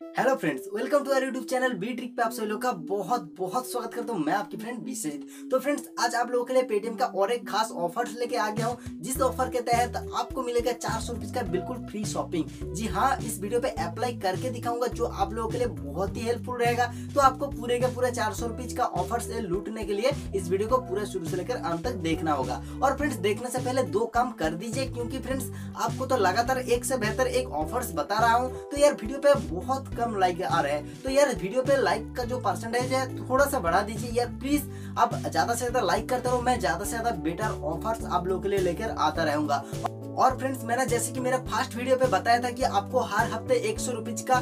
Hello friends welcome to our YouTube channel B trick पे आप सभी लोग का बहुत बहुत स्वागत करता हूँ मैं आपकी फ्रेंड विश्वजीत तो फ्रेंड्स आज आप लोगों के लिए पेटीएम का और एक खास ऑफ़र लेके आ गया हूँ। जिस ऑफ़र के तहत आपको मिलेगा चार सौ का बिल्कुल फ्री शॉपिंग जी हाँ इस वीडियो पे अप्लाई करके दिखाऊँगा जो आप लोगों के लिए बहुत ही हेल्पफुल रहेगा। तो आपको पूरे का पूरा चार सौ का ऑफ़र से लूटने के लिए इस वीडियो को पूरा शुरू से लेकर अंत तक देखना होगा। और फ्रेंड्स देखने से पहले दो काम कर दीजिए, क्योंकि फ्रेंड्स आपको तो लगातार एक से बेहतर एक ऑफर्स बता रहा हूँ। तो यार वीडियो पे बहुत कम लाइक आ रहे हैं। तो यार वीडियो पे लाइक का जो परसेंटेज है थोड़ा सा बढ़ा दीजिए। यार प्लीज़ आप ज़्यादा से ज़्यादा लाइक करते रहो। मैं ज़्यादा से ज़्यादा बेटर ऑफर्स आप लोगों के लिए लेकर आता रहूँगा। और फ्रेंड्स मैंने जैसे कि मेरा फ़र्स्ट वीडियो पे बताया था कि आपको हर हफ़्ते एक सौ का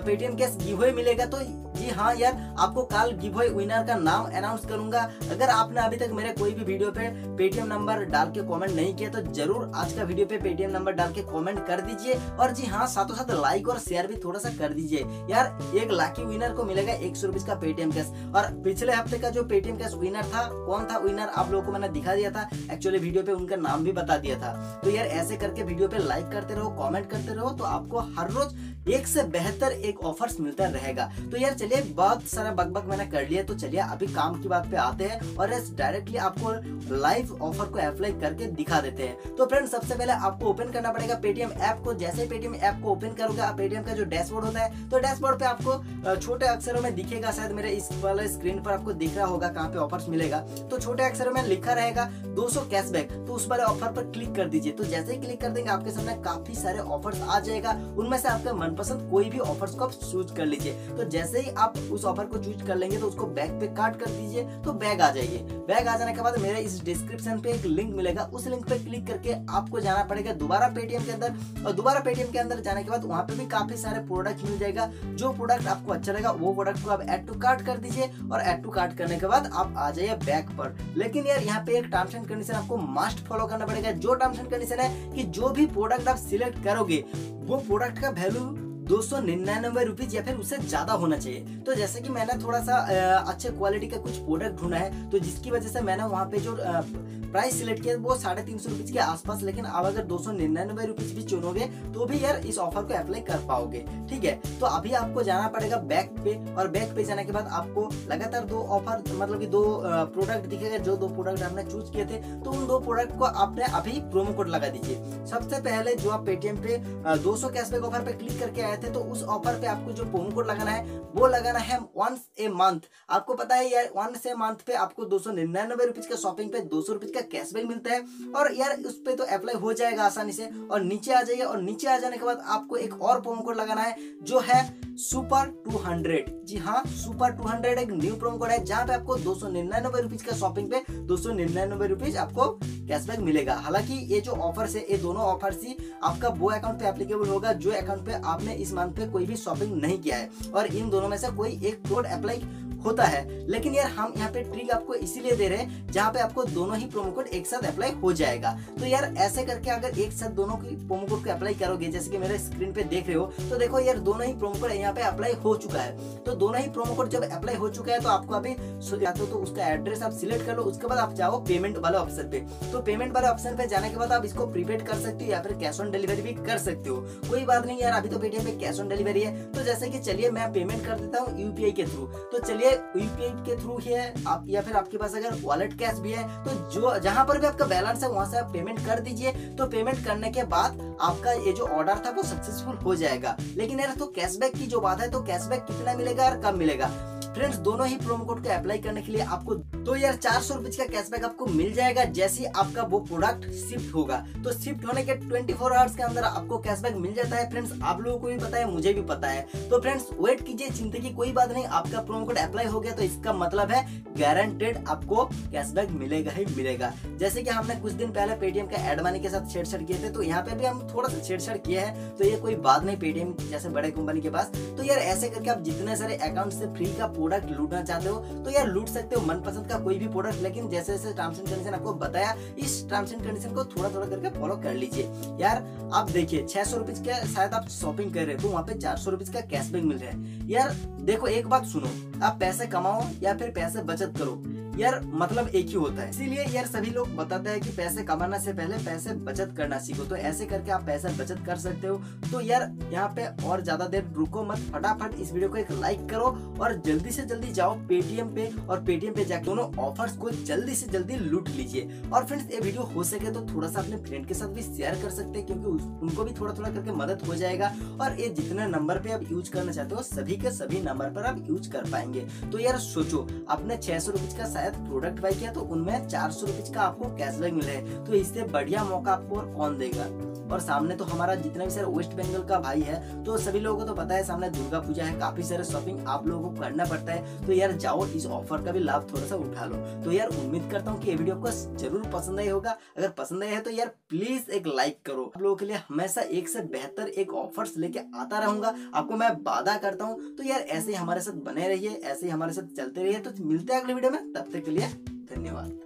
पेटीएम कैश गिवे मिलेगा। तो जी हाँ यार, आपको कल गिव विनर का नाम अनाउंस करूँगा। अगर आपने अभी तक मेरे कोई भी वीडियो पे पेटीएम नंबर डाल के कमेंट नहीं किया तो ज़रूर आज का वीडियो पे पेटीएम नंबर डाल के कमेंट कर दीजिए। और जी हाँ साथों साथ लाइक और शेयर भी थोड़ा सा कर दीजिए। यार, एक लाखी विनर को मिलेगा एक सौ का पेटीएम कैश और पिछले हफ़्ते का जो पेटीएम कैश विनर था, कौन था विनर आप लोगों को मैंने दिखा दिया था। एक्चुअली वीडियो पे उनका नाम भी बता दिया था। तो यार, ऐसे करके वीडियो पे लाइक करते रहो कॉमेंट करते रहो तो आपको हर रोज एक से बेहतर एक ऑफर्स मिलता रहेगा। तो यार चलिए, बहुत सारा बकबक मैंने कर लिया तो चलिए अभी काम की बात पे आते हैं और डायरेक्टली आपको लाइव ऑफ़र को अप्लाई करके दिखा देते हैं। तो फ्रेंड सबसे पहले आपको ओपन करना पड़ेगा पेटीएम ऐप को। जैसे पेटीएम ऐप को ओपन करोगे, आप पेटीएम का जो डैशबोर्ड होता है तो डैशबोर्ड पे आपको छोटे अक्षरों में दिखेगा, शायद मेरे इस वाले स्क्रीन पर आपको दिख रहा होगा कहाँ पे ऑफर्स मिलेगा। तो छोटे अक्षरों में लिखा रहेगा 200 कैशबैक तो उस वाले ऑफ़र पर क्लिक कर दीजिए। तो जैसे ही क्लिक कर देंगे, आपके सामने काफ़ी सारे ऑफर्स आ जाएगा। उनमें से आपका मनपसंद कोई भी ऑफर्स को आप चूज़ कर लीजिए। तो जैसे ही आप उस ऑफ़र को चूज़ कर लेंगे तो उसको बैग पे काट कर दीजिए तो बैग आ जाइए। बैग आ जाने के बाद मेरे इस डिस्क्रिप्शन पे एक लिंक मिलेगा। उस लिंक पे क्लिक करके आपको जाना पड़ेगा दोबारा पेटीएम के अंदर और दोबारा पेटीएम के अंदर जाने के बाद वहाँ पे भी काफ़ी सारे प्रोडक्ट मिल जाएगा। जो प्रोडक्ट आपको अच्छा लगेगा वो प्रोडक्ट को आप एड टू कार्ट कर दीजिए और एड टू कार्ट करने के बाद आप आ जाइए बैग पर। लेकिन यार, यहाँ पे एक टर्म्स एंड कंडीशन आपको मस्ट फॉलो करना पड़ेगा। जो टर्म्स एंड कंडीशन है कि जो भी प्रोडक्ट आप सिलेक्ट करोगे, वो प्रोडक्ट का वैल्यू दो सौ निन्यानवे रुपीज़ या फिर उससे ज़्यादा होना चाहिए। तो जैसे कि मैंने थोड़ा सा अच्छे क्वालिटी का कुछ प्रोडक्ट ढूंढा है तो जिसकी वजह से मैंने वहाँ पे जो प्राइस सिलेक्ट किया वो साढ़े तीन सौ रुपीज़ के आसपास, लेकिन अब अगर दो सौ निन्यानवे रुपीज़ भी चुनोगे तो भी यार इस ऑफ़र को अप्लाई कर पाओगे, ठीक है? तो अभी आपको जाना पड़ेगा बैक पे, और बैक पे जाने के बाद आपको लगातार दो ऑफ़र मतलब की दो प्रोडक्ट दिखेगा, जो दो प्रोडक्ट आपने चूज़ किए थे तो उन दो प्रोडक्ट को आपने अभी प्रोमो कोड लगा दीजिए। सबसे पहले जो आप पेटीएम पे दो सौ कैशबैक ऑफ़र पे क्लिक करके आए थे तो उस ऑफ़र पे आपको जो प्रोमो कोड लगाना है, वो लगाना है वंस ए मंथ आपको पता है यार वंस ए मंथ पे आपको दो सौ निन्यानवे रुपीज़ का शॉपिंग पे दो सौ रुपीज़ का कैशबैक मिलता है और यार, उस पर तो अप्लाई हो जाएगा आसानी से और नीचे आ जाइए और नीचे आ जाने के बाद आपको एक और प्रोमो कोड लगाना है, जो है सुपर 200 जी हाँ सुपर 200 एक न्यू प्रोमो कोड है, जहाँ पे आपको दो सौ निन्यानवे रुपीज़ का शॉपिंग पे दो सौ निन्यानवे रुपीज़ आपको कैशबैक मिलेगा। हालाँकि ये जो ऑफ़र है, ये दोनों ऑफ़र ही आपका वो अकाउंट पे एप्लीकेबल होगा, जो अकाउंट पे आपने इस मंथ पे कोई भी शॉपिंग नहीं किया है। और इन दोनों में से कोई एक कोड अप्लाई होता है। लेकिन यार, हम यहाँ पे ट्रिक आपको इसीलिए दे रहे हैं, जहाँ पे आपको दोनों ही प्रोमो कोड एक साथ अप्लाई हो जाएगा। तो यार, ऐसे करके अगर एक साथ दोनों की प्रोमो कोड को अप्लाई करोगे, जैसे कि मेरे स्क्रीन पे देख रहे हो तो देखो यार, दोनों ही प्रोमो कोड यहाँ पे अप्लाई हो चुका है। तो दोनों ही प्रोमो कोड जब अप्लाई हो चुका है तो आपको अभी तो तो उसका एड्रेस आप सिलेक्ट कर लो, उसके बाद आप जाओ पेमेंट वाले ऑप्शन पे। तो पेमेंट वाले ऑप्शन पे जाने के बाद आप इसको प्रीपेड कर सकते हो या फिर कैश ऑन डिलीवरी भी कर सकते हो। कोई बात नहीं यार, अभी तो पेटीएम पे कैश ऑन डिलीवरी है। तो जैसे कि चलिए, मैं पेमेंट कर देता हूँ यूपीआई के थ्रू तो चलिए यूपीआई के थ्रू ही है, आप या फिर आपके पास अगर वॉलेट कैश भी है तो जो, जहाँ पर भी आपका बैलेंस है, वहाँ से आप पेमेंट कर दीजिए। तो पेमेंट करने के बाद आपका ये जो ऑर्डर था, वो सक्सेसफुल हो जाएगा। लेकिन यार तो कैशबैक की जो बात है तो कैशबैक कितना मिलेगा और कब मिलेगा? फ्रेंड्स दोनों ही प्रोमो कोड को अप्लाई करने के लिए आपको दो यार चार सौ रुपए का कैशबैक आपको मिल जाएगा, जैसे आपका वो प्रोडक्ट शिफ्ट होगा। तो शिफ्ट होने के 24 फोर आवर्स के अंदर आपको कैशबैक मिल जाता है। फ्रेंड्स आप लोगों को भी पता है, मुझे भी पता है। तो फ्रेंड्स वेट कीजिए, चिंता की कोई बात नहीं, आपका प्रोमो कोड अप्लाई हो गया तो इसका मतलब है गारंटेड आपको कैशबैक मिलेगा ही मिलेगा। जैसे कि हमने कुछ दिन पहले पेटीएम का एड मनी के साथ छेड़छाड़ किए थे तो यहाँ पे भी हम थोड़ा सा छेड़छाड़ किए हैं तो ये कोई बात नहीं पेटीएम जैसे बड़े कंपनी के पास। तो यार, ऐसे करके आप जितने सारे अकाउंट से फ्री का प्रोडक्ट लूटना चाहते हो तो यार लूट सकते हो, मनपसंद का कोई भी प्रोडक्ट, लेकिन जैसे जैसे टर्म्स एंड कंडीशन आपको बताया, इस टर्म्स एंड कंडीशन को थोड़ा थोड़ा करके फॉलो कर लीजिए। यार, आप देखिए, छह सौ रुपीज़ का शायद आप शॉपिंग कर रहे हो तो वहाँ पे चार सौ रुपीज़ का कैशबैक मिल रहा है। यार, देखो, एक बात सुनो, आप पैसे कमाओ या फिर पैसे बचत करो यार मतलब एक ही होता है। इसीलिए यार सभी लोग बताते हैं कि पैसे कमाने से पहले पैसे बचत करना सीखो। तो ऐसे करके आप पैसे बचत कर सकते हो। तो यार, यहाँ पे और ज़्यादा देर रुको मत। फटाफट इस वीडियो को एक लाइक करो और जल्दी से जल्दी जाओ पेटीएम पे और पेटीएम पे जाकर दोनों ऑफर्स को जल्दी से जल्दी लूट लीजिए। और फ्रेंड्स ये वीडियो हो सके तो थोड़ा सा अपने फ्रेंड के साथ भी शेयर कर सकते हैं, क्योंकि उनको भी थोड़ा थोड़ा करके मदद हो जाएगा। और ये जितने नंबर पे आप यूज़ करना चाहते हो, सभी के सभी नंबर पर आप यूज़ कर पाएँगे। तो यार, सोचो, अपने छह सौ का शायद प्रोडक्ट बाई किया तो उनमें चार सौ का आपको कैशबैक मिले। तो इससे बढ़िया मौका आपको कौन देगा? और सामने तो हमारा जितना भी सर वेस्ट बंगाल का भाई है तो सभी लोगों को तो पता है सामने दुर्गा पूजा है, काफ़ी सारे शॉपिंग आप लोगों को करना पड़ता है। तो यार जाओ, इस ऑफ़र का भी लाभ थोड़ा सा उठा लो। तो यार उम्मीद करता हूँ कि ये वीडियो आपको ज़रूर पसंद आई होगा। अगर पसंद आया है तो यार प्लीज़ एक लाइक करो। आप लोगों के लिए हमेशा एक से बेहतर एक ऑफर्स लेके आता रहूँगा। आपको मैं वादा करता हूँ। तो यार ऐसे ही हमारे साथ बने रहिए, ऐसे ही हमारे साथ चलते रहिए। तो मिलते हैं अगले वीडियो में। तब तक के लिए धन्यवाद।